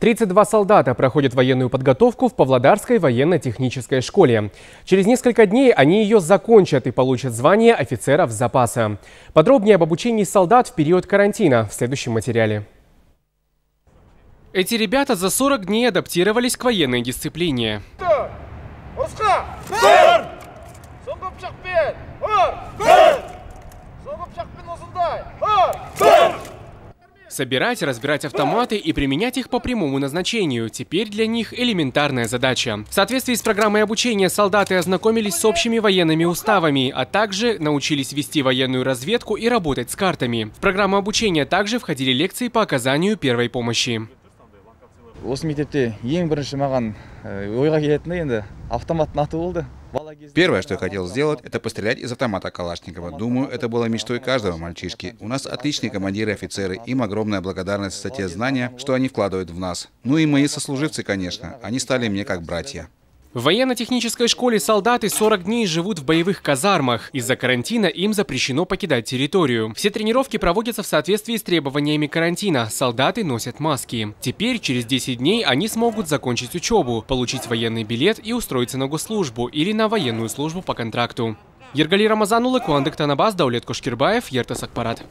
32 солдата проходят военную подготовку в Павлодарской военно-технической школе. Через несколько дней они ее закончат и получат звание офицеров запаса. Подробнее об обучении солдат в период карантина в следующем материале. Эти ребята за 40 дней адаптировались к военной дисциплине. Собирать, разбирать автоматы и применять их по прямому назначению. Теперь для них элементарная задача. В соответствии с программой обучения солдаты ознакомились с общими военными уставами, а также научились вести военную разведку и работать с картами. В программу обучения также входили лекции по оказанию первой помощи осы мектепте ең бірінші маған ойға келетіні енді автоматтың аты болды Первое, что я хотел сделать, это пострелять из автомата Калашникова. Думаю, это было мечтой каждого мальчишки. У нас отличные командиры и офицеры. Им огромная благодарность за те знания, что они вкладывают в нас. Ну и мои сослуживцы, конечно. Они стали мне как братья. В военно-технической школе солдаты 40 дней живут в боевых казармах. Из-за карантина им запрещено покидать территорию. Все тренировки проводятся в соответствии с требованиями карантина. Солдаты носят маски. Теперь, через 10 дней, они смогут закончить учебу, получить военный билет и устроиться на госслужбу или на военную службу по контракту. Ергали Рамазанулы, Куандык Танабас, Даулет Кушкирбаев, Ертас Акпарат.